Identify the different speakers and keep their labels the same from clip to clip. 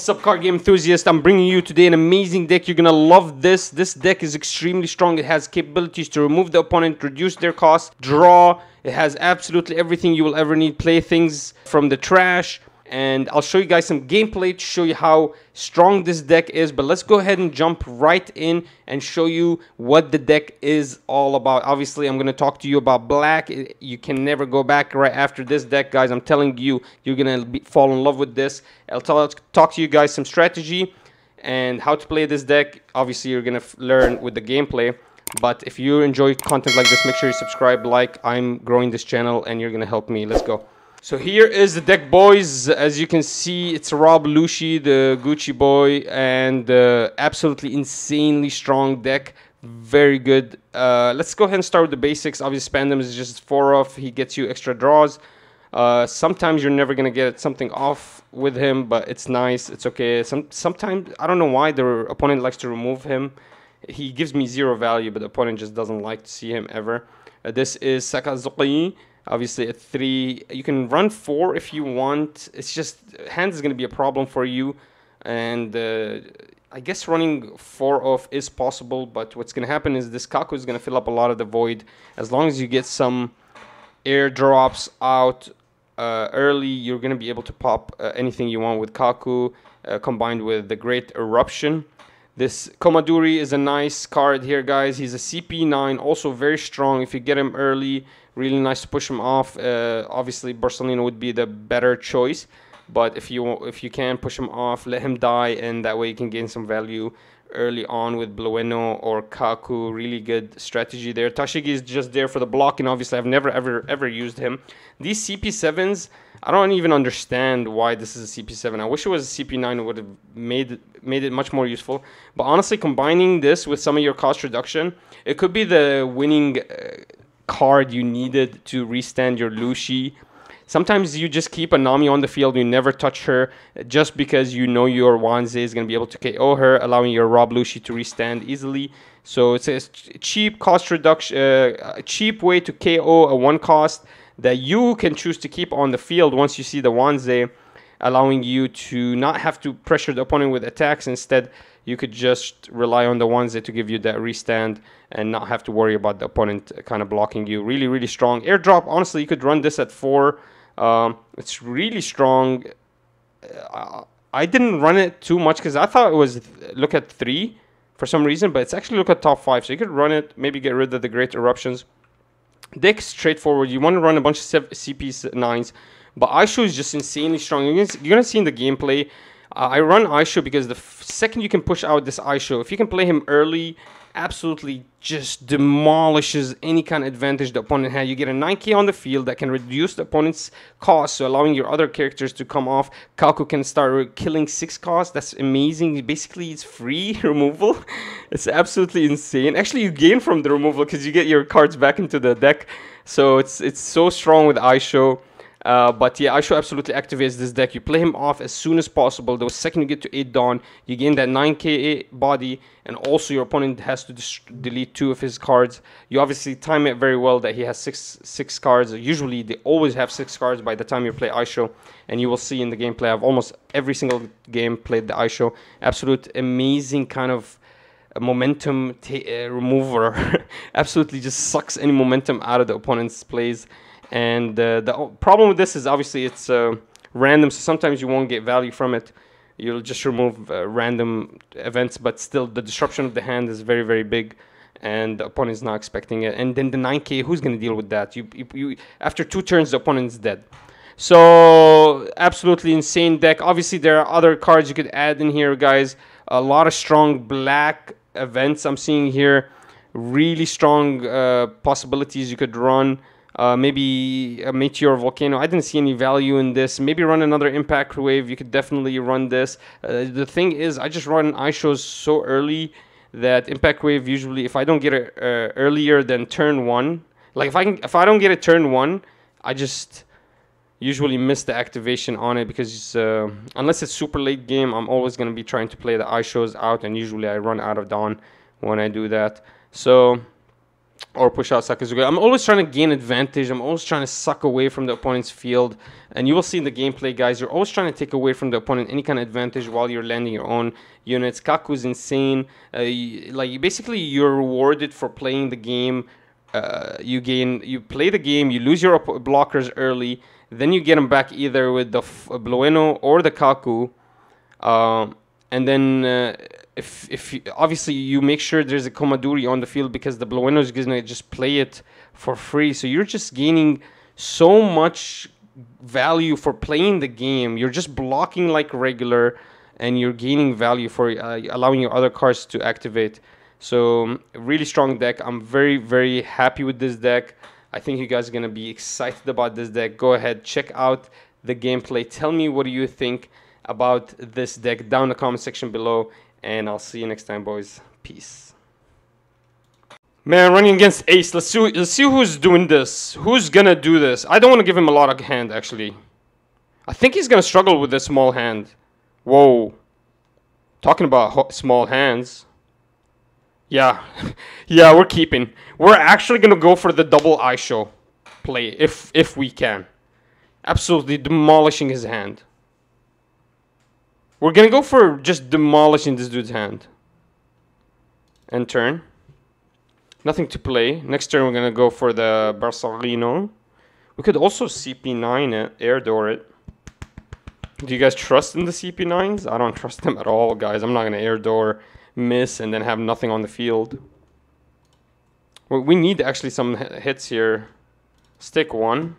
Speaker 1: What's up, card game enthusiast? I'm bringing you today an amazing deck. You're gonna love this. This deck is extremely strong. It has capabilities to remove the opponent, reduce their cost, draw. It has absolutely everything you will ever need. Play things from the trash, and I'll show you guys some gameplay to show you how strong this deck is but let's go ahead and jump right in and show you what the deck is all about. Obviously I'm to talk to you about black. You can never go back right after this deck guys. I'm telling you you're going to fall in love with this. I'll talk to you guys some strategy and how to play this deck. Obviously you're to learn with the gameplay but if you enjoy content like this make sure you subscribe like I'm growing this channel and you're to help me. Let's go so here is the deck, boys. As you can see, it's Rob Lucci, the Gucci boy, and uh, absolutely insanely strong deck. Very good. Uh, let's go ahead and start with the basics. Obviously, Spandam is just 4 off. He gets you extra draws. Uh, sometimes you're never going to get something off with him, but it's nice. It's okay. Some Sometimes, I don't know why the opponent likes to remove him. He gives me zero value, but the opponent just doesn't like to see him ever. Uh, this is Sakazuki obviously at three. You can run four if you want. It's just hands is going to be a problem for you. And uh, I guess running four off is possible but what's going to happen is this Kaku is going to fill up a lot of the void. As long as you get some Air Doors out uh, early you're going to be able to pop uh, anything you want with Kaku uh, combined with the Great Eruption this Kumadori is a nice card here, guys. He's a CP9, also very strong. If you get him early, really nice to push him off. Uh, obviously, Borsalino would be the better choice. But if you if you can push him off, let him die, and that way you can gain some value early on with Blueno or Kaku. Really good strategy there. Tashigi is just there for the block, and obviously I've never ever ever used him. These CP7s, I don't even understand why this is a CP7. I wish it was a CP9 would have made made it much more useful. But honestly, combining this with some of your cost reduction, it could be the winning uh, card you needed to restand your Lucci Sometimes you just keep a Nami on the field, you never touch her just because you know your Wanze is going to be able to KO her, allowing your Rob Lucci to restand easily. So it's a cheap cost reduction, uh, a cheap way to KO a one cost that you can choose to keep on the field once you see the Wanze, allowing you to not have to pressure the opponent with attacks. Instead, you could just rely on the Wanze to give you that restand and not have to worry about the opponent kind of blocking you. Really, really strong. Air Door, honestly, you could run this at 4 um, it's really strong. Uh, I didn't run it too much because I thought it was look at three for some reason, but it's actually look at top five. So you could run it, maybe get rid of the great eruptions. Deck straightforward. You want to run a bunch of CP9s, but Aisho is just insanely strong. You're going to see in the gameplay. Uh, I run Aisho because the second you can push out this Aisho, if you can play him early absolutely just demolishes any kind of advantage the opponent had. You get a 9k on the field that can reduce the opponent's cost, so allowing your other characters to come off. Kaku can start killing 6 cost. That's amazing. Basically, it's free removal. it's absolutely insane. Actually, you gain from the removal because you get your cards back into the deck. So it's it's so strong with Aisho. Uh, but yeah, Aisho absolutely activates this deck. You play him off as soon as possible. The second you get to 8 Dawn, you gain that 9k body, and also your opponent has to delete two of his cards. You obviously time it very well that he has six six cards. Usually, they always have six cards by the time you play Aisho, and you will see in the gameplay. I've almost every single game played the Aisho. Absolute amazing kind of momentum uh, remover. absolutely just sucks any momentum out of the opponent's plays. And uh, the problem with this is obviously it's uh, random, so sometimes you won't get value from it. You'll just remove uh, random events, but still the disruption of the hand is very, very big, and the opponent is not expecting it. And then the 9k, who's going to deal with that? You, you, you, after two turns, the opponent's dead. So absolutely insane deck. Obviously, there are other cards you could add in here, guys. A lot of strong black events I'm seeing here. Really strong uh, possibilities you could run. Uh, maybe a meteor volcano. I didn't see any value in this. Maybe run another impact wave. You could definitely run this. Uh, the thing is, I just run Aishos so early that impact wave usually, if I don't get it uh, earlier than turn one, like if I can, if I don't get it turn one, I just usually miss the activation on it because uh, unless it's super late game, I'm always going to be trying to play the Aishos out, and usually I run out of dawn when I do that. So or push out Sakazuki. I'm always trying to gain advantage. I'm always trying to suck away from the opponent's field. And you will see in the gameplay, guys, you're always trying to take away from the opponent any kind of advantage while you're landing your own units. Kaku's insane. Uh, you, like basically, you're rewarded for playing the game. Uh, you gain, you play the game, you lose your blockers early, then you get them back either with the F- Blueno or the Kaku. Um, and then uh, if if you, obviously you make sure there's a Kumadori on the field because the Blueno is gonna just play it for free. So you're just gaining so much value for playing the game. You're just blocking like regular, and you're gaining value for uh, allowing your other cards to activate. So really strong deck. I'm very very happy with this deck. I think you guys are gonna be excited about this deck. Go ahead, check out the gameplay. Tell me what do you think about this deck down in the comment section below. And I'll see you next time, boys. Peace. Man, running against Ace. Let's see, let's see who's doing this. Who's gonna do this? I don't want to give him a lot of hand, actually. I think he's gonna struggle with this small hand. Whoa. Talking about small hands. Yeah. yeah, we're keeping. We're actually gonna go for the double eye show play if if we can. Absolutely demolishing his hand. We're gonna go for just demolishing this dude's hand. And turn. Nothing to play. Next turn we're gonna go for the Borsalino. We could also CP9 it, air door it. Do you guys trust in the CP9s? I don't trust them at all, guys. I'm not gonna air door, miss, and then have nothing on the field. Well, we need actually some hits here. Stick one.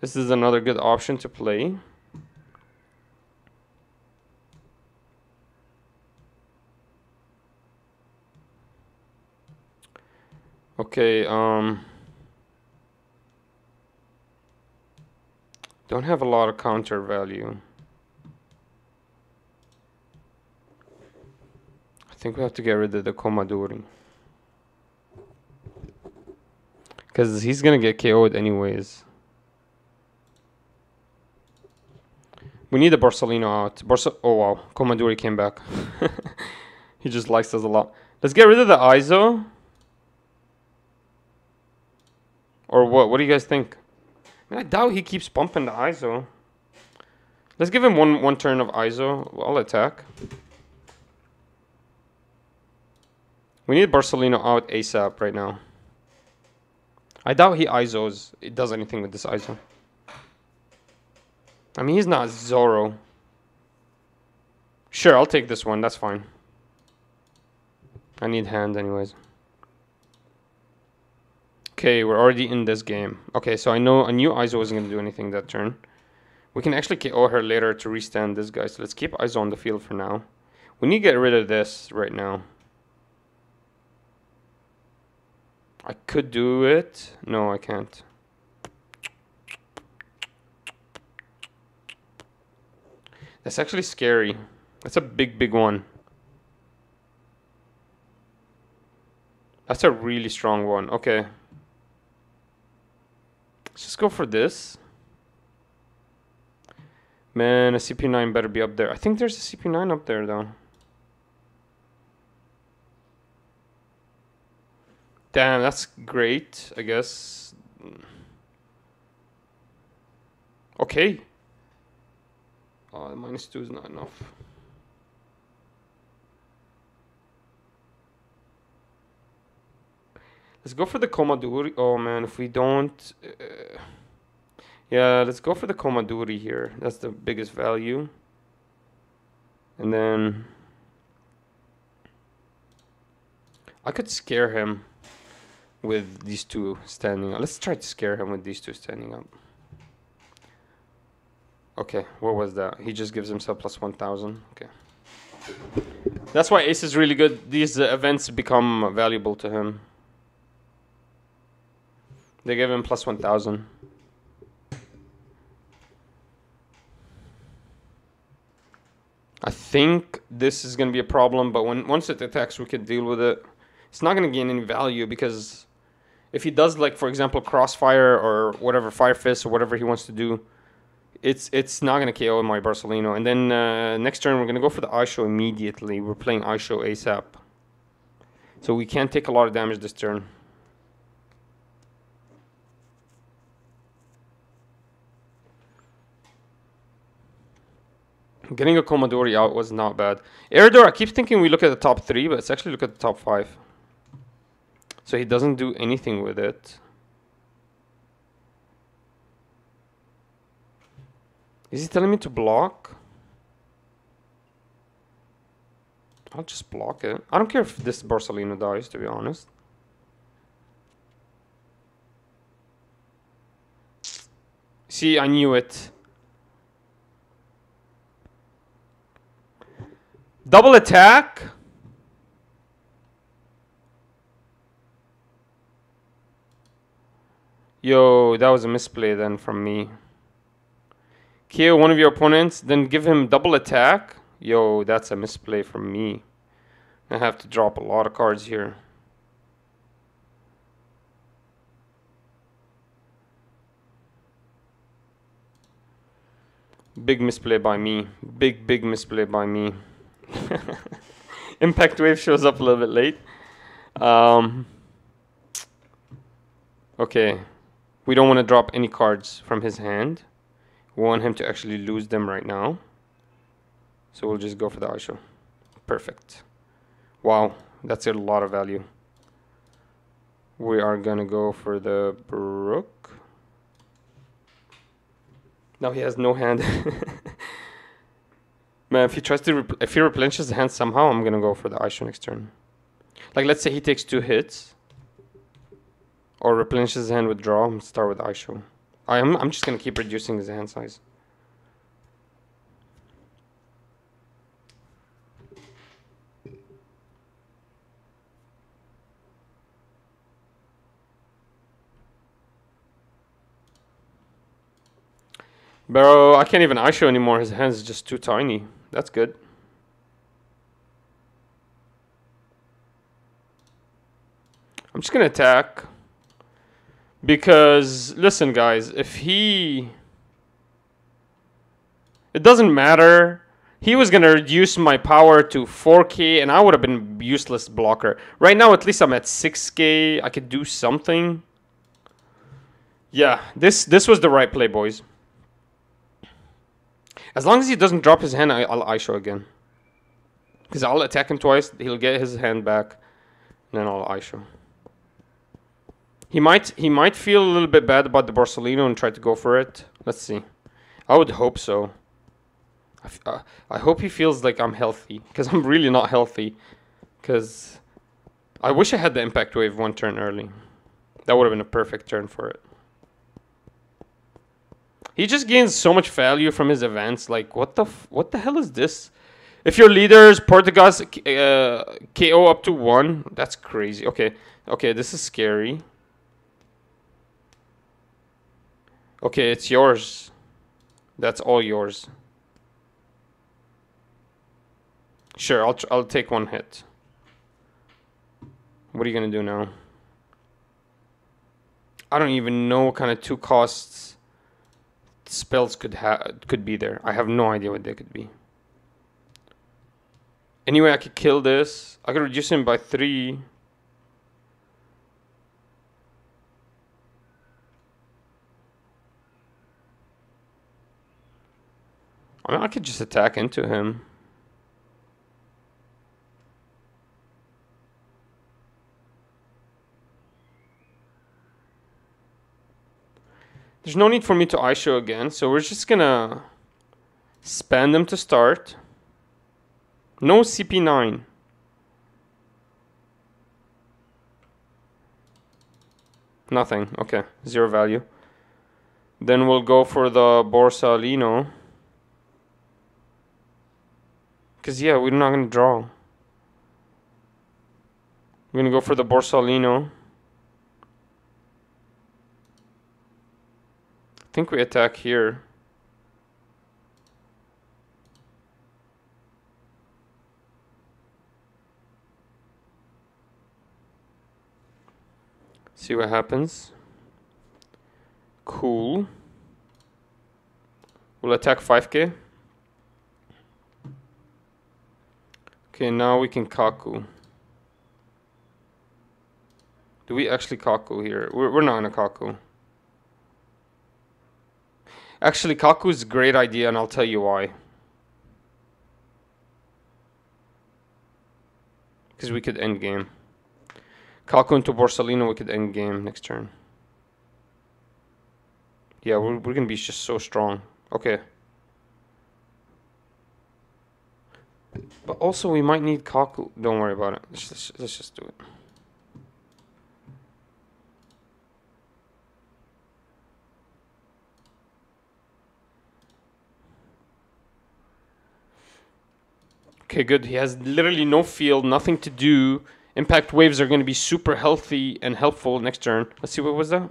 Speaker 1: This is another good option to play. Okay, um... Don't have a lot of counter value. I think we have to get rid of the Kumadori. Because he's going to get KO'd anyways. We need the Borsalino out. Barca oh wow, Kumadori came back. he just likes us a lot. Let's get rid of the Izo. Or what? What do you guys think? I, mean, I doubt he keeps bumping the Izo. Let's give him one one turn of Izo. I'll attack. We need Borsalino out ASAP right now. I doubt he Izos. It does anything with this Izo. I mean, he's not Zoro. Sure, I'll take this one. That's fine. I need hand anyways. Okay, we're already in this game. Okay, so I know I knew Izo wasn't going to do anything that turn. We can actually KO her later to restand this guy. So let's keep Izo on the field for now. We need to get rid of this right now. I could do it. No, I can't. That's actually scary. That's a big, big one. That's a really strong one. Okay. Let's just go for this. Man, a CP9 better be up there. I think there's a CP9 up there, though. Damn, that's great, I guess. Okay. Oh, minus 2 is not enough. Let's go for the Kumadori. Oh man, if we don't... Uh, yeah, let's go for the Kumadori here. That's the biggest value. And then... I could scare him with these two standing up. Let's try to scare him with these two standing up. Okay, what was that? He just gives himself plus 1,000. Okay. That's why Ace is really good. These uh, events become valuable to him. They gave him plus 1,000. I think this is going to be a problem, but when once it attacks, we can deal with it. It's not going to gain any value because if he does, like, for example, Crossfire or whatever, Fire Fist or whatever he wants to do, it's it's not going to KO my Borsalino. And then uh, next turn, we're going to go for the Aisho immediately. We're playing Aisho ASAP. So we can't take a lot of damage this turn. Getting a Kumadori out was not bad. Air Door, I keep thinking we look at the top three, but let's actually look at the top five. So he doesn't do anything with it. Is he telling me to block? I'll just block it. I don't care if this Borsalino dies, to be honest. See, I knew it. Double attack. Yo, that was a misplay then from me. Kill one of your opponents, then give him double attack. Yo, that's a misplay from me. I have to drop a lot of cards here. Big misplay by me. Big, big misplay by me. Impact Wave shows up a little bit late. Um, okay. We don't want to drop any cards from his hand. We want him to actually lose them right now. So we'll just go for the Aisho. Perfect. Wow, that's a lot of value. We are gonna go for the Brook. Now he has no hand. Man, if he tries to, if he replenishes the hand somehow, I'm gonna go for the Aisho next turn. Like, let's say he takes two hits. Or replenishes his hand with draw, I'm start with Aisho. I am, I'm just gonna keep reducing his hand size. Bro, I can't even Aisho anymore. His hands is just too tiny. That's good. I'm just gonna attack. Because, listen guys, if he... It doesn't matter. He was gonna reduce my power to 4k and I would have been useless blocker. Right now, at least I'm at 6k. I could do something. Yeah, this this was the right play, boys. As long as he doesn't drop his hand, I, will Aisho again. Because I'll attack him twice, he'll get his hand back, and then I'll Aisho. He might he might feel a little bit bad about the Borsalino and try to go for it. Let's see. I would hope so. I, uh, I hope he feels like I'm healthy, because I'm really not healthy. Because I wish I had the impact wave one turn early. That would have been a perfect turn for it. He just gains so much value from his events. Like, what the what the hell is this? If your leaders Portgas uh, KO up to one, that's crazy. Okay, okay, this is scary. Okay, it's yours. That's all yours. Sure, I'll I'll take one hit. What are you gonna do now? I don't even know what kind of two costs spells could have could be there. I have no idea what they could be. Anyway, I could kill this. I could reduce him by three. I mean, I could just attack into him. There's no need for me to Aisho again, so we're just gonna spam them to start. No CP9. Nothing. Okay, zero value. Then we'll go for the Borsalino. Because, yeah, we're not going to draw. We're going to go for the Borsalino. Think we attack here. See what happens. Cool. We'll attack 5k. Okay, now we can Kaku. Do we actually Kaku here? We're, we're not gonna Kaku. Actually, Kaku is a great idea, and I'll tell you why. Because we could end game. Kaku into Borsalino, we could end game next turn. Yeah, we're, we're gonna be just so strong. Okay. But also, we might need Kaku. Don't worry about it. Let's, let's just do it. Okay, good. He has literally no field, nothing to do. Impact waves are going to be super healthy and helpful next turn. Let's see, what was that?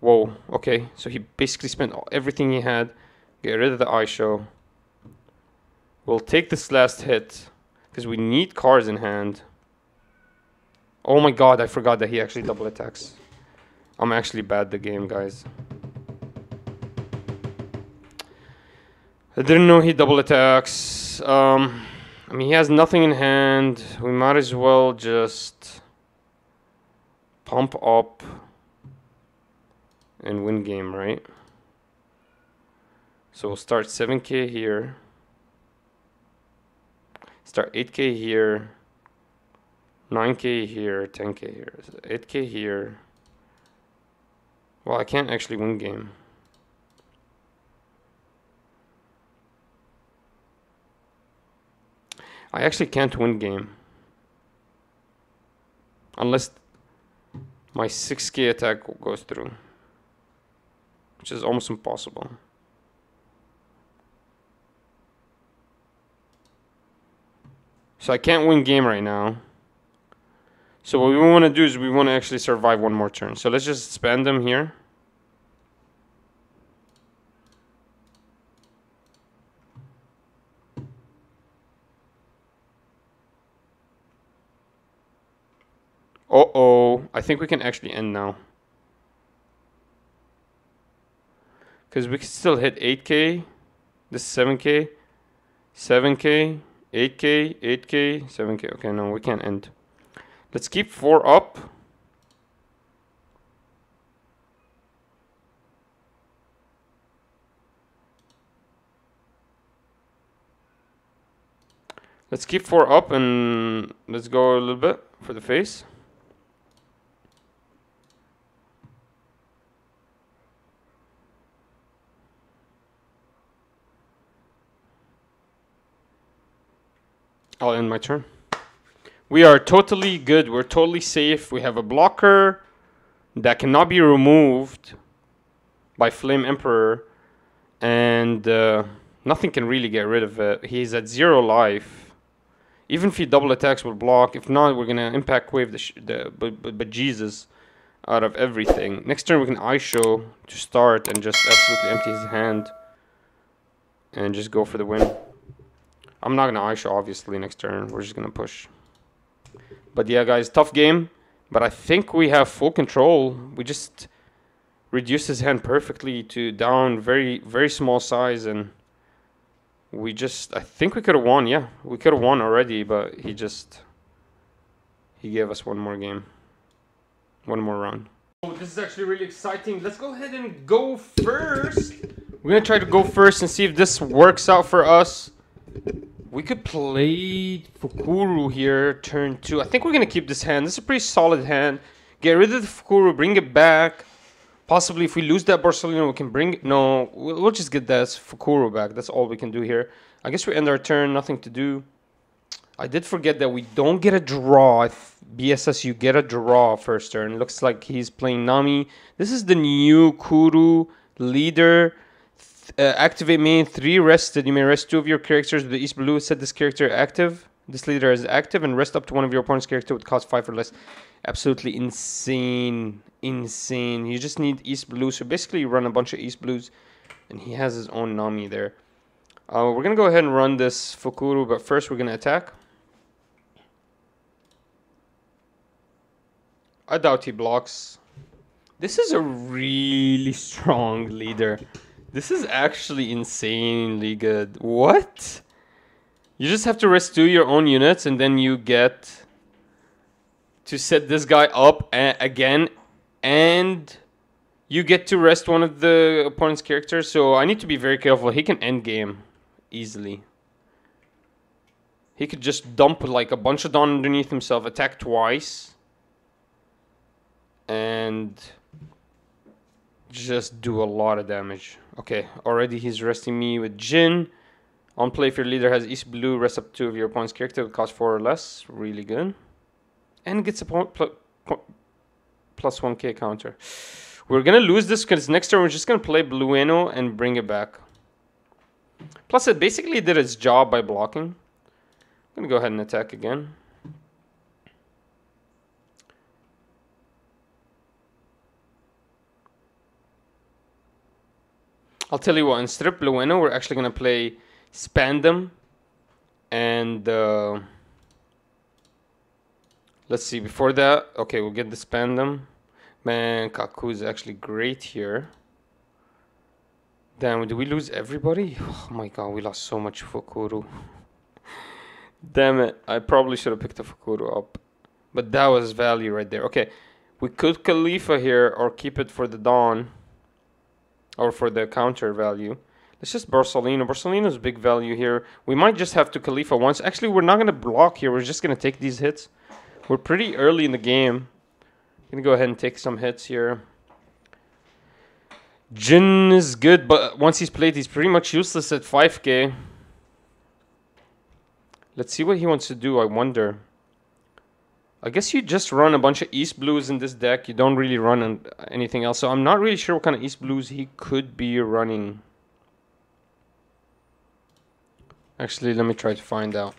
Speaker 1: Whoa, okay. So he basically spent everything he had. Get rid of the Aisho. We'll take this last hit. Because we need cards in hand. Oh my god, I forgot that he actually double attacks. I'm actually bad the game, guys. I didn't know he double attacks. Um, I mean, he has nothing in hand. We might as well just pump up and win game, right? So we'll start 7k here. Start 8k here. 9k here, 10k here, 8k here. Well, I can't actually win game. I actually can't win game. Unless my 6k attack goes through. Which is almost impossible. So I can't win game right now. So what we want to do is we want to actually survive one more turn. So let's just spend them here. Uh-oh. I think we can actually end now. Because we can still hit 8k. This is 7k. 7k. 8k. 8k. 7k. Okay, no, we can't end. Let's keep 4 up. Let's keep 4 up and let's go a little bit for the face. I'll end my turn. We are totally good. We're totally safe. We have a blocker that cannot be removed by Flame Emperor. And uh, nothing can really get rid of it. He's at zero life. Even if he double attacks, we'll block. If not, we're going to impact wave the, the but, but, but Jesus out of everything. Next turn, we can Aisho to start and just absolutely empty his hand. And just go for the win. I'm not gonna Aisha obviously next turn. We're just gonna push. But yeah, guys, tough game. But I think we have full control. We just reduced his hand perfectly to down very very small size and we just I think we could have won, yeah. We could have won already, but he just he gave us one more game. One more run. Oh, this is actually really exciting. Let's go ahead and go first. We're gonna try to go first and see if this works out for us. We could play Fukurou here, turn two. I think we're going to keep this hand. This is a pretty solid hand. Get rid of the Fukurou, bring it back. Possibly if we lose that Borsalino, we can bring. No, we'll, we'll just get that Fukurou back. That's all we can do here. I guess we end our turn, nothing to do. I did forget that we don't get a draw. If BSS, you get a draw first turn. Looks like he's playing Nami. This is the new Kuro leader uh, activate main three rested. You may rest two of your characters with the East Blue. Set this character active. This leader is active and rest up to one of your opponent's character with cost five or less. Absolutely insane, insane. You just need East Blue. So basically, you run a bunch of East Blues, and he has his own Nami there. Uh, we're gonna go ahead and run this Fukurou, but first we're gonna attack. I doubt he blocks. This is a really strong leader. This is actually insanely good. What? You just have to rest two your own units and then you get to set this guy up again, and you get to rest one of the opponent's characters. So I need to be very careful. He can end game easily. He could just dump like a bunch of Dawn underneath himself, attack twice, and just do a lot of damage. Okay, already he's resting me with Gin. On play, if your leader has East Blue, rest up two of your opponent's character. It costs four or less. Really good. And gets a point pl pl plus 1k counter. We're going to lose this because next turn we're just going to play Blueno and bring it back. Plus, it basically did its job by blocking. I'm going to go ahead and attack again. I'll tell you what, in Strip Blueno, we're actually going to play Spandam and... Uh, let's see, before that, okay, we'll get the Spandam. Man, Kaku is actually great here. Damn, did we lose everybody? Oh my god, we lost so much Fukurou. Damn it, I probably should have picked the Fukurou up. But that was value right there. Okay, we could Kalifa here or keep it for the Dawn. Or for the counter value. Let's just Borsalino. Borsalino's big value here. We might just have to Kalifa once. Actually, we're not going to block here. We're just going to take these hits. We're pretty early in the game. Gonna go ahead and take some hits here. Gin is good, but once he's played, he's pretty much useless at 5k. Let's see what he wants to do, I wonder. I guess you just run a bunch of East Blues in this deck. You don't really run anything else. So I'm not really sure what kind of East Blues he could be running. Actually, let me try to find out.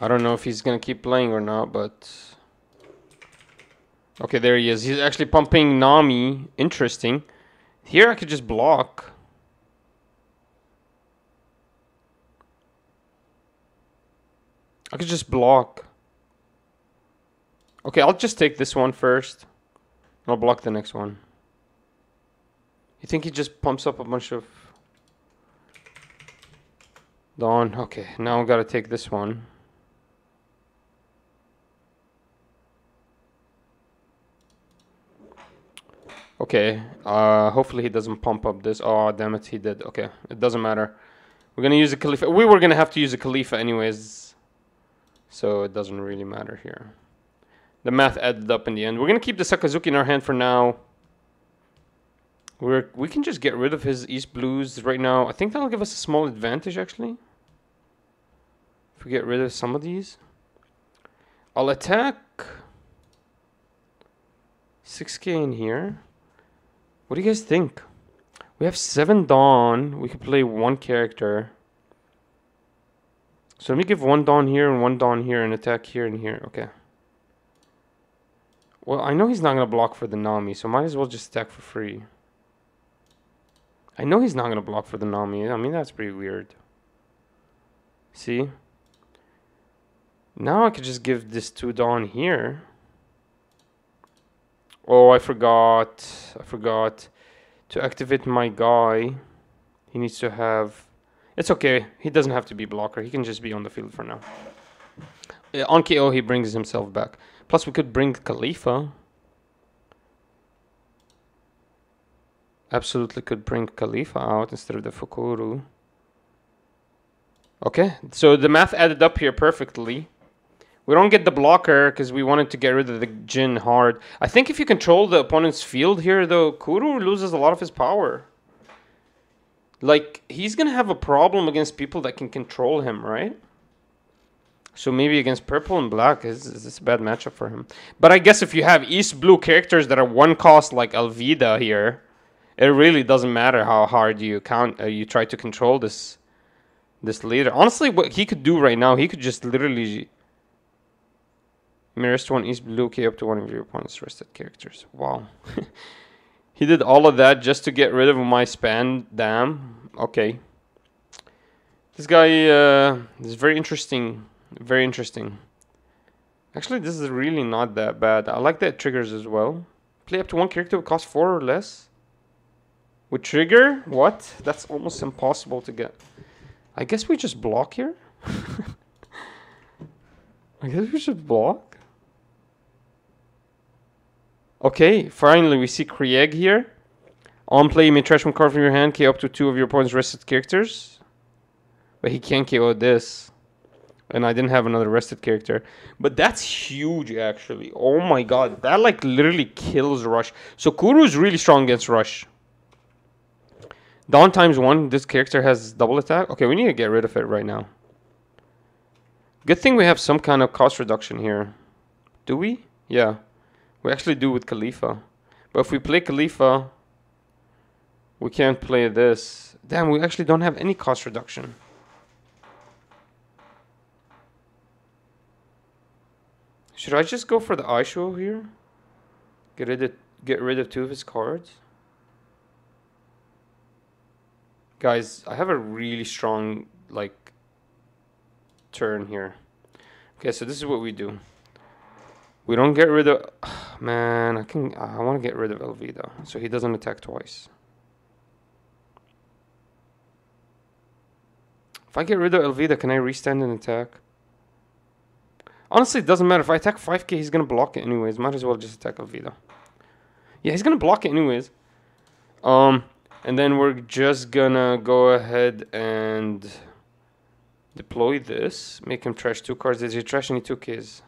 Speaker 1: I don't know if he's going to keep playing or not, but... Okay, there he is. He's actually pumping Nami. Interesting. Here I could just block. I could just block. Okay, I'll just take this one first. I'll block the next one. You think he just pumps up a bunch of... Dawn. Okay, now I gotta take this one. Okay, uh, hopefully he doesn't pump up this. Oh, damn it, he did. Okay, it doesn't matter. We're gonna use a Kalifa. We were gonna have to use a Kalifa anyways. So it doesn't really matter here. The math added up in the end. We're going to keep the Sakazuki in our hand for now. We're, we can just get rid of his East Blues right now. I think that'll give us a small advantage, actually. If we get rid of some of these. I'll attack 6k in here. What do you guys think? We have 7 Dawn. We can play one character. So let me give one Dawn here and one Dawn here and attack here and here. Okay. Well, I know he's not going to block for the Nami, so might as well just attack for free. I know he's not going to block for the Nami. I mean, that's pretty weird. See? Now I could just give this two Dawn here. Oh, I forgot. I forgot. To activate my guy, he needs to have it's okay. He doesn't have to be blocker. He can just be on the field for now. Uh, on KO, he brings himself back. Plus, we could bring Kalifa. Absolutely could bring Kalifa out instead of the Fukurou. Okay, so the math added up here perfectly. We don't get the blocker because we wanted to get rid of the Gin hard. I think if you control the opponent's field here, though, Kuro loses a lot of his power. Like, he's to have a problem against people that can control him, right? So maybe against purple and black is is a bad matchup for him. But I guess if you have East blue characters that are one cost like Alvida here, it really doesn't matter how hard you count uh, you try to control this this leader. Honestly, what he could do right now, he could just literally mirrors one East blue K up to one of your opponent's rested characters. Wow. He did all of that just to get rid of my Spandam. Okay. This guy uh, is very interesting. Very interesting. Actually, this is really not that bad. I like that triggers as well. Play up to one character would cost four or less. With trigger? What? That's almost impossible to get. I guess we just block here. I guess we should block. Okay, finally we see Krieg here. On play, you may trash one card from your hand, KO up to two of your opponent's rested characters. But he can't KO this. And I didn't have another rested character. But that's huge, actually. Oh my god. That, like, literally kills Rush. So Kuro is really strong against Rush. Dawn times one. This character has double attack. Okay, we need to get rid of it right now. Good thing we have some kind of cost reduction here. Do we? Yeah. We actually do with Kalifa. But if we play Kalifa, we can't play this. Damn, we actually don't have any cost reduction. Should I just go for the Aisho here? Get rid of, get rid of two of his cards? Guys, I have a really strong, like, turn here. Okay, so this is what we do. We don't get rid of... Man, I can. I want to get rid of Alvida, so he doesn't attack twice. If I get rid of Alvida, can I restand an attack? Honestly, it doesn't matter. If I attack 5k, he's going to block it anyways. Might as well just attack Alvida. Yeah, he's going to block it anyways. Um, And then we're just going to go ahead and deploy this. Make him trash two cards. Did he trash any 2ks?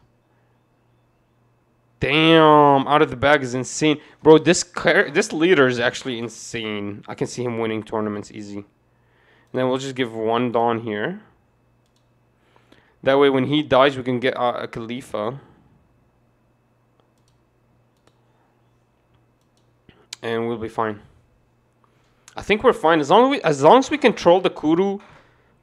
Speaker 1: Damn, out of the bag is insane. Bro, this this leader is actually insane. I can see him winning tournaments easy. And then we'll just give one Dawn here. That way when he dies, we can get uh, a Kalifa. And we'll be fine. I think we're fine. As long as we, as long as we control the Kuro,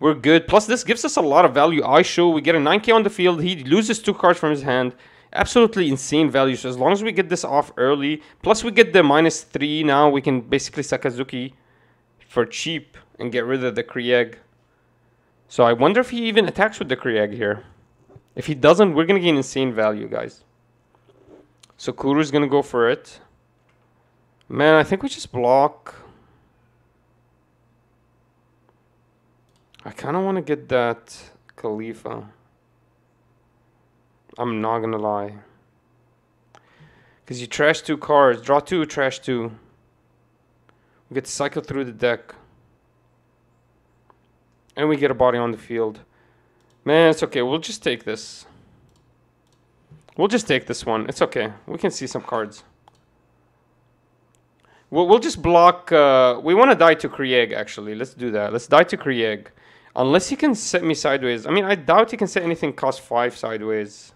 Speaker 1: we're good. Plus, this gives us a lot of value. I show we get a 9k on the field. He loses two cards from his hand absolutely insane value. So as long as we get this off early, plus we get the minus three now, we can basically Sakazuki for cheap and get rid of the Krieg. So I wonder if he even attacks with the Krieg here. If he doesn't, we're going to gain insane value, guys. So Kuro's going to go for it. Man, I think we just block. I kind of want to get that Kalifa. I'm not gonna lie. Because you trash two cards. Draw two, trash two. We get to cycle through the deck. And we get a body on the field. Man, it's okay. We'll just take this. We'll just take this one. It's okay. We can see some cards. We'll, we'll just block... Uh, we want to die to Krieg, actually. Let's do that. Let's die to Krieg. Unless he can set me sideways. I mean, I doubt he can set anything cost 5 sideways.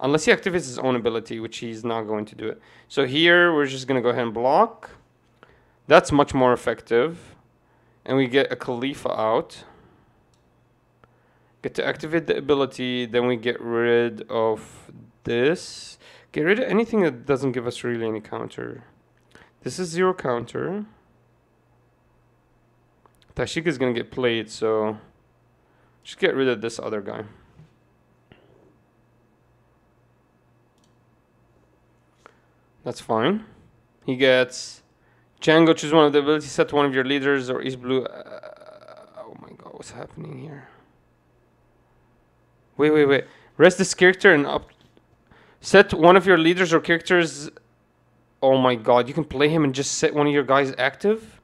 Speaker 1: Unless he activates his own ability, which he's not going to do it. So here, we're just going to go ahead and block. That's much more effective. And we get a Kalifa out. Get to activate the ability, then we get rid of this. Get rid of anything that doesn't give us really any counter. This is zero counter. Tashigi is going to get played, so just get rid of this other guy. That's fine. He gets Django, choose one of the abilities, set one of your leaders or East Blue. Uh, oh my god, what's happening here? Wait, wait, wait. Rest this character and up. Set one of your leaders or characters. Oh my god, you can play him and just set one of your guys active?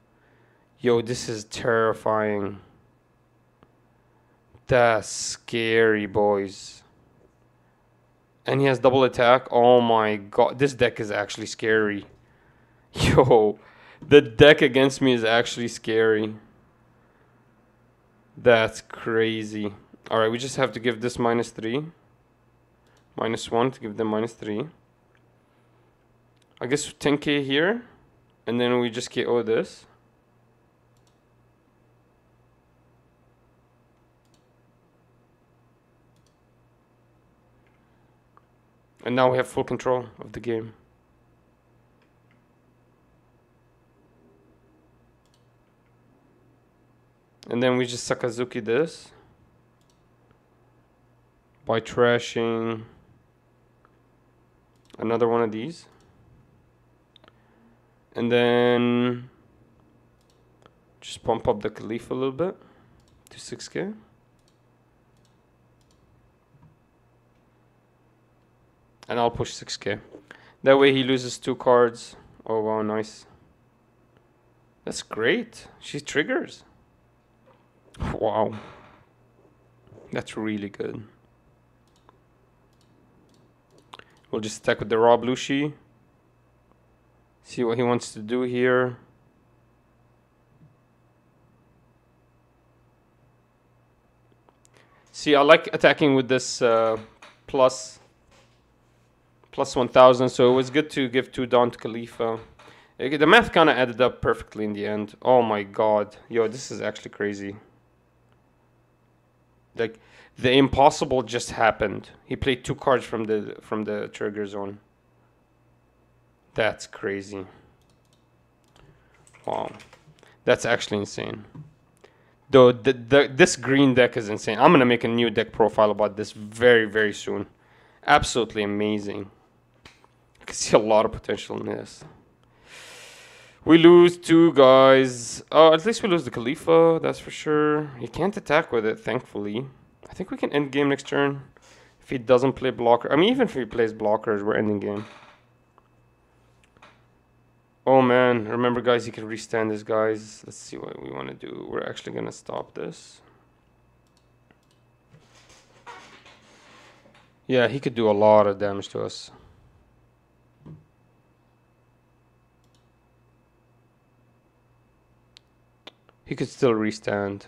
Speaker 1: Yo, this is terrifying. That's scary, boys. And he has double attack. Oh my god. This deck is actually scary. Yo. The deck against me is actually scary. That's crazy. Alright, we just have to give this minus 3. Minus 1 to give them minus 3. I guess 10k here. And then we just KO this. And now we have full control of the game. And then we just Sakazuki this by trashing another one of these. And then just pump up the Kalifa a little bit to 6k. And I'll push 6k. That way he loses two cards. Oh wow, nice. That's great. She triggers. Wow. That's really good. We'll just attack with the Rob Lucci. See what he wants to do here. See, I like attacking with this uh, plus plus 1000, so it was good to give two Dawn to Kalifa. The math kind of added up perfectly in the end. Oh my god. Yo, this is actually crazy. Like, the impossible just happened. He played two cards from the from the trigger zone. That's crazy. Wow. That's actually insane. Though the, the, this green deck is insane. I'm gonna make a new deck profile about this very very soon. Absolutely amazing. I can see a lot of potential in this. We lose two guys. Oh, at least we lose the Kalifa, that's for sure. He can't attack with it, thankfully. I think we can end game next turn. If he doesn't play blocker. I mean, even if he plays blockers, we're ending game. Oh man, remember guys, he can restand his guys. Let's see what we want to do. We're actually going to stop this. Yeah, he could do a lot of damage to us. He could still restand.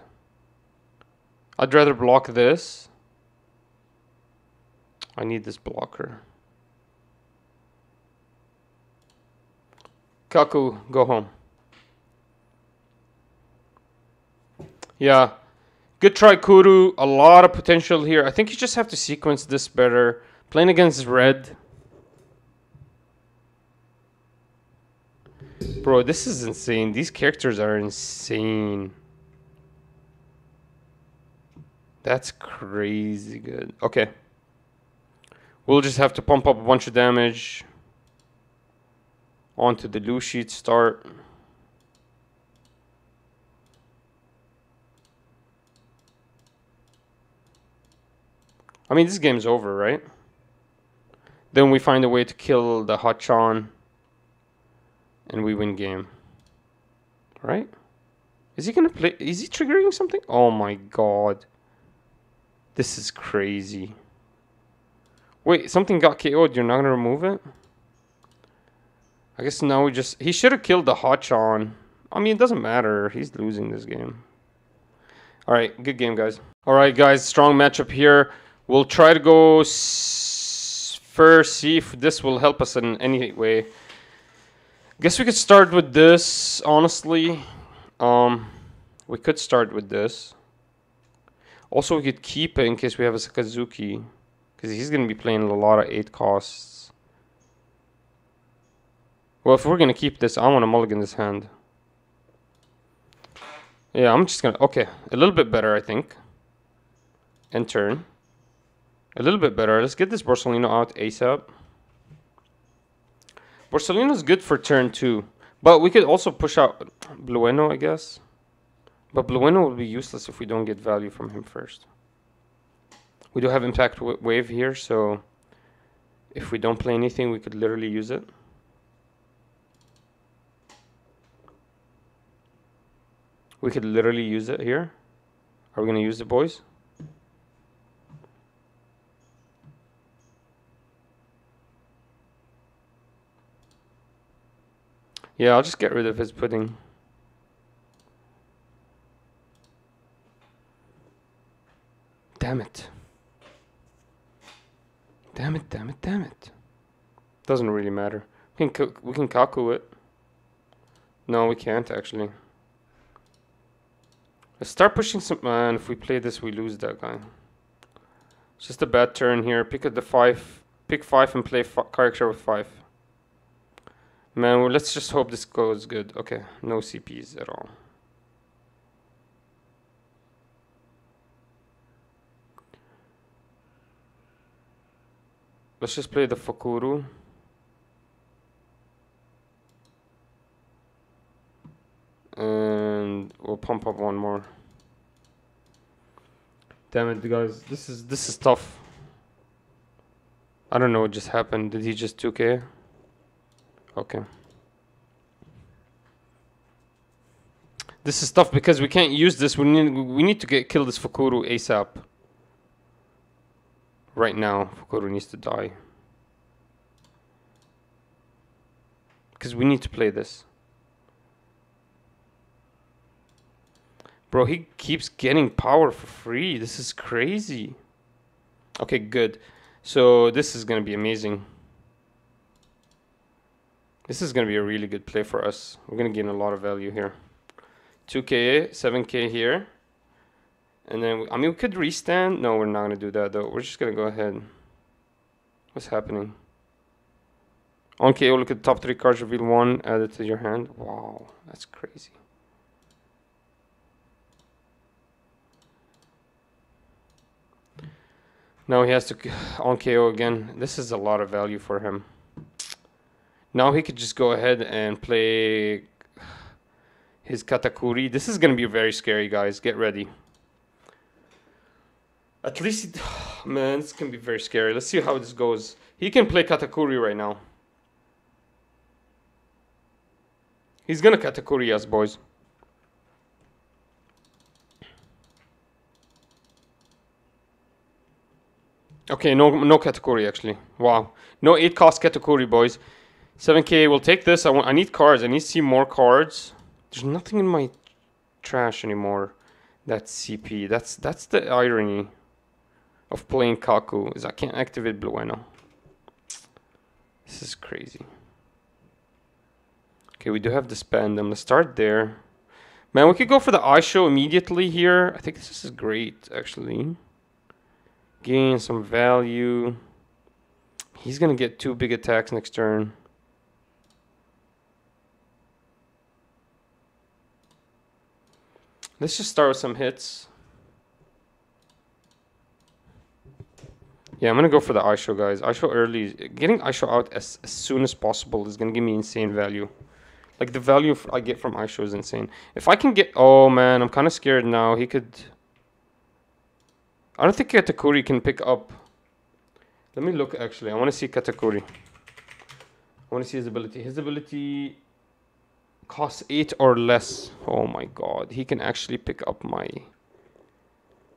Speaker 1: I'd rather block this. I need this blocker. Kaku, go home. Yeah. Good try, Kuro. A lot of potential here. I think you just have to sequence this better. Playing against red. Bro, this is insane. These characters are insane. That's crazy good. Okay. We'll just have to pump up a bunch of damage. Onto the loose sheet start. I mean, this game's over, right? Then we find a way to kill the Hachan and we win game. Right? Is he gonna play? Is he triggering something? Oh my god. This is crazy. Wait, something got KO'd. You're not gonna remove it? I guess now we just... He should have killed the Hachan. I mean, it doesn't matter. He's losing this game. Alright, good game, guys. Alright, guys. Strong matchup here. We'll try to go first, see if this will help us in any way. Guess we could start with this, honestly. Um, we could start with this. Also, we could keep it in case we have a Sakazuki. Because he's going to be playing a lot of 8 costs. Well, if we're going to keep this, I want to mulligan this hand. Yeah, I'm just going to... Okay, a little bit better, I think. And turn. A little bit better. Let's get this Borsalino out ASAP. Borsalino's good for turn two. But we could also push out Blueno, I guess. But Blueno will be useless if we don't get value from him first. We do have Impact Wave here, so if we don't play anything, we could literally use it. We could literally use it here. Are we going to use it, boys? Yeah, I'll just get rid of his pudding. Damn it. Damn it, damn it, damn it. Doesn't really matter. We can, we can kaku it. No, we can't actually. Let's start pushing some... Man, if we play this, we lose that guy. It's just a bad turn here. Pick at the 5. Pick 5 and play character with 5. Man, let's just hope this goes good. Okay, no CPs at all. Let's just play the Fukurou. And we'll pump up one more. Damn it, guys. This is this is tough. I don't know what just happened. Did he just 2k? Okay. This is tough because we can't use this. We need we need to get kill this Fukurou ASAP. Right now, Fukurou needs to die. Because we need to play this. Bro, he keeps getting power for free. This is crazy. Okay, good. So this is going to be amazing. This is going to be a really good play for us. We're going to gain a lot of value here. 2k, 7k here. And then, I mean, we could restand. No, we're not going to do that, though. We're just going to go ahead. What's happening? On KO, oh, look at the top three cards, reveal one, add it to your hand. Wow, that's crazy. Now he has to on KO again. This is a lot of value for him. Now he could just go ahead and play his Katakuri. This is going to be very scary, guys. Get ready. At least, man, this can be very scary. Let's see how this goes. He can play Katakuri right now. He's going to Katakuri us, boys. Okay, no no Katakuri actually. Wow. No 8 cost Katakuri, boys. 7k, we'll take this. I want I need cards. I need to see more cards. There's nothing in my trash anymore. That's CP. That's that's the irony of playing Kaku is I can't activate Blueno. This is crazy. Okay, we do have the spend. I'm gonna start there. Man, we could go for the Issho immediately here. I think this is great, actually gain some value. He's going to get two big attacks next turn. Let's just start with some hits. Yeah, I'm going to go for the Issho, guys. Issho early. Getting Issho out as, as soon as possible is going to give me insane value. Like, the value I get from Issho is insane. If I can get... Oh, man, I'm kind of scared now. He could... I don't think Katakuri can pick up. Let me look actually. I want to see Katakuri. I want to see his ability. His ability costs 8 or less. Oh my god. He can actually pick up my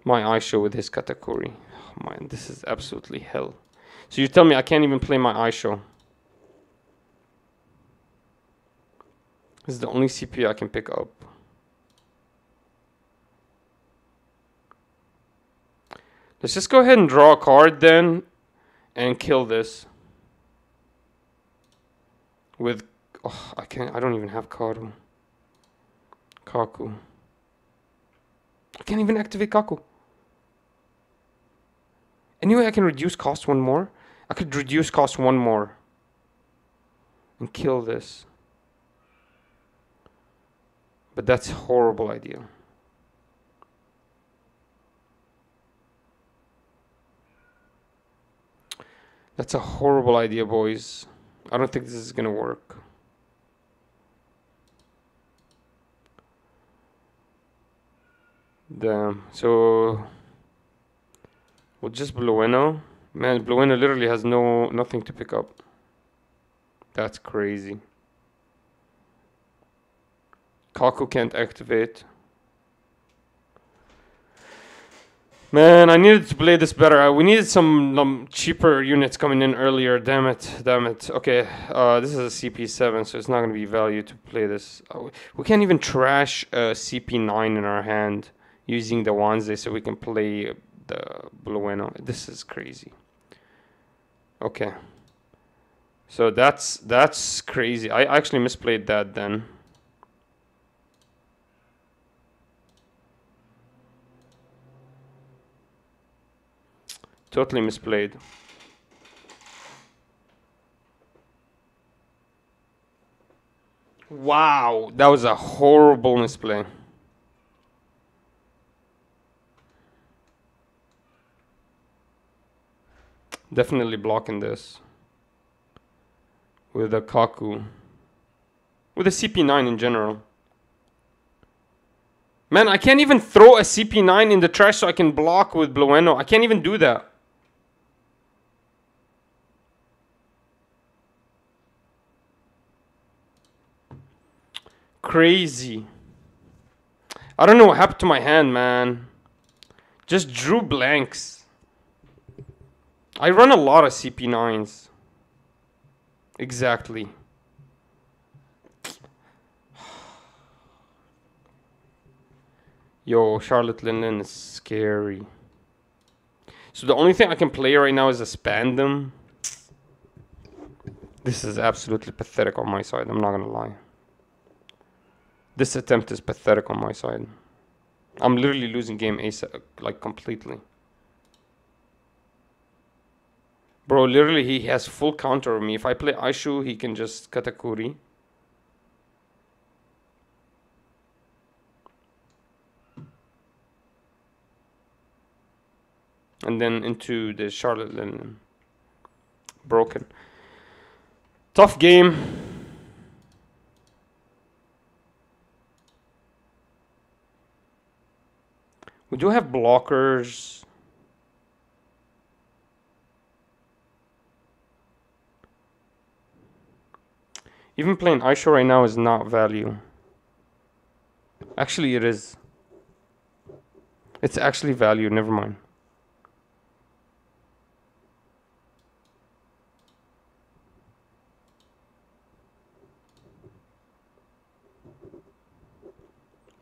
Speaker 1: my Issho with his Katakuri. Oh man, this is absolutely hell. So you tell me I can't even play my Issho. This is the only CP I can pick up. Let's just go ahead and draw a card then and kill this. With oh, I can't I don't even have Karu. Kaku. I can't even activate Kaku. Anyway, I can reduce cost one more. I could reduce cost one more. And kill this. But that's a horrible idea. That's a horrible idea, boys. I don't think this is gonna work. Damn. So we'll just Blueno. Man, Blueno literally has no nothing to pick up. That's crazy. Kaku can't activate. Man, I needed to play this better. Uh, we needed some um, cheaper units coming in earlier. Damn it, damn it. Okay, uh, this is a CP7, so it's not going to be value to play this. Uh, we can't even trash a CP9 in our hand using the Wanze so we can play the blue Blueno. This is crazy. Okay. So that's that's crazy. I actually misplayed that then. Totally misplayed. Wow, that was a horrible misplay. Definitely blocking this with a Kaku. With a CP9 in general. Man, I can't even throw a CP9 in the trash so I can block with Blueno. I can't even do that. Crazy. I don't know what happened to my hand, man. Just drew blanks. I run a lot of CP9s. Exactly. Yo, Charlotte Linlin is scary. So the only thing I can play right now is a Spandam. This is absolutely pathetic on my side, I'm not gonna lie. This attempt is pathetic on my side. I'm literally losing game ace like completely. Bro, literally he has full counter of me. If I play Issho, he can just Katakuri. And then into the Charlotte Linlin. Um, broken. Tough game. We do have blockers. Even playing Issho right now is not value. Actually, it is. It's actually value, never mind.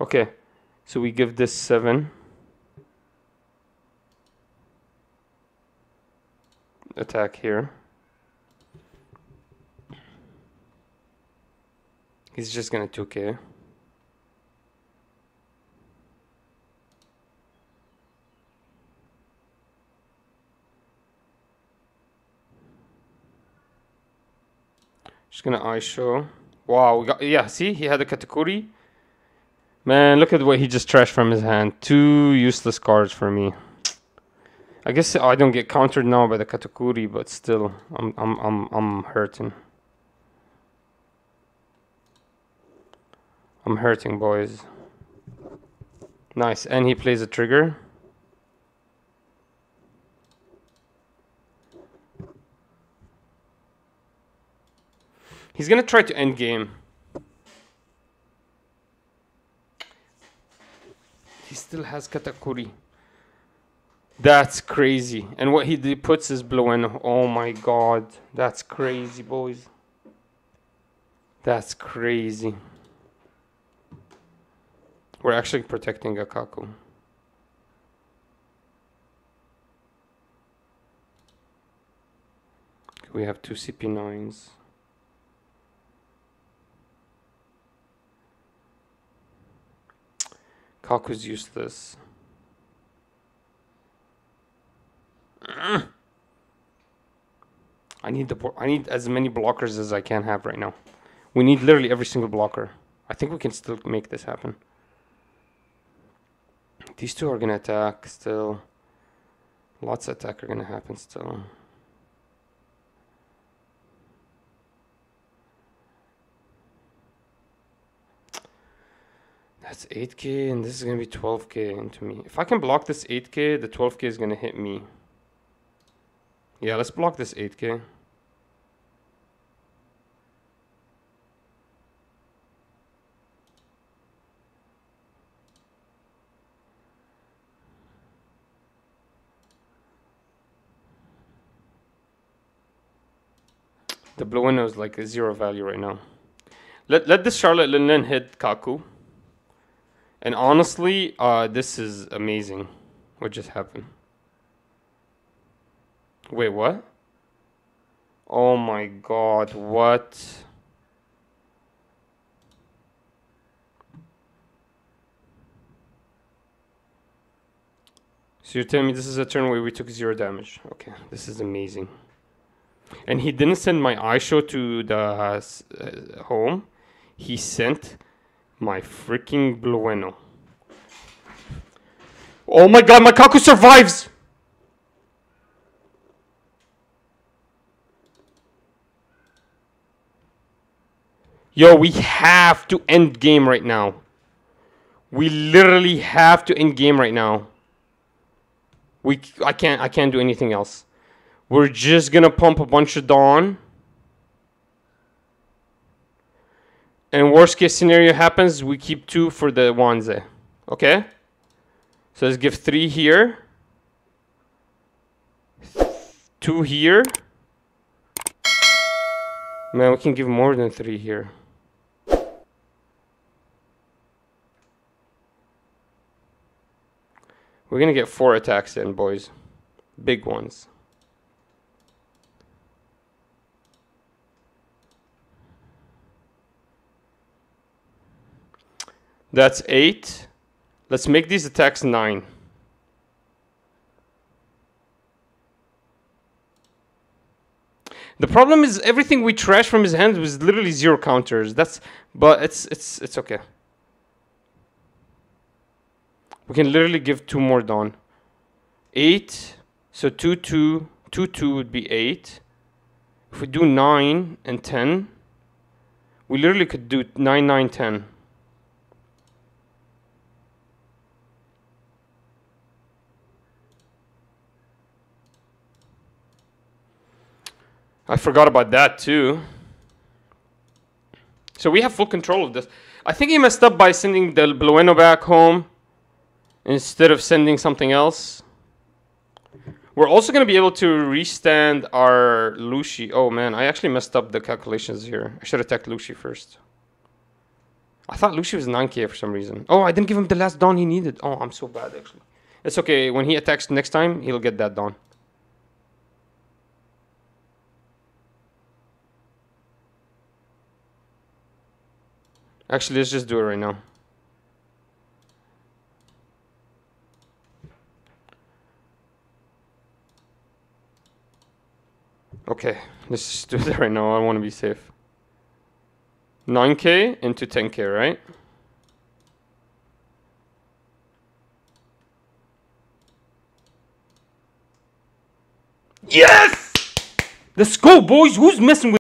Speaker 1: Okay, so we give this 7. Attack here. He's just gonna 2k. Just gonna Issho. Wow, we got yeah, see he had a Katakuri. Man, look at what he just trashed from his hand. Two useless cards for me. I guess I don't get countered now by the Katakuri, but still, I'm I'm I'm I'm hurting. I'm hurting, boys. Nice, and he plays a trigger. He's gonna try to end game. He still has Katakuri. That's crazy. And what he did, puts is blowing. Oh my god. That's crazy, boys. That's crazy. We're actually protecting Akaku. We have two CP9s. Kaku's useless. I need the I need as many blockers as I can have right now. We need literally every single blocker. I think we can still make this happen. These two are gonna attack still. Lots of attack are gonna happen still. That's 8k and this is gonna be 12k into me. If I can block this 8k, the 12k is gonna hit me. Yeah, let's block this 8k. The blue window is like a zero value right now. Let let this Charlotte Linlin hit Kaku. And honestly, uh, this is amazing. What just happened? Wait, what? Oh my god, what? So you're telling me this is a turn where we took zero damage. Okay, this is amazing. And he didn't send my Issho to the uh, home. He sent my freaking Blueno. Oh my god, my Kaku survives! Yo, we have to end game right now. We literally have to end game right now. We I can't I can't do anything else. We're just gonna pump a bunch of Dawn. And worst case scenario happens, we keep two for the Wanze. Okay? So let's give three here. Two here. Man, we can give more than three here. We're gonna get four attacks in, boys. Big ones. That's eight. Let's make these attacks nine. The problem is everything we trash from his hand was literally zero counters. That's but it's it's it's okay. We can literally give two more Dawn. Eight. So two two two two would be eight. If we do nine and ten, we literally could do nine nine ten. I forgot about that too. So we have full control of this. I think he messed up by sending the Blueno back home instead of sending something else. We're also going to be able to restand our Lucci. Oh man, I actually messed up the calculations here. I should attacked Lucci first. I thought Lucci was 9k for some reason. Oh, I didn't give him the last Dawn he needed. Oh, I'm so bad actually. It's okay. When he attacks next time, he'll get that Dawn. Actually, let's just do it right now. Okay, let's just do it right now. I want to be safe. 9k into 10k, right? Yes! Let's go, boys. Who's messing with